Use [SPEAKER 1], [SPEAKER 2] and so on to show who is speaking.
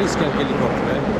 [SPEAKER 1] eles querem que ele compre, né?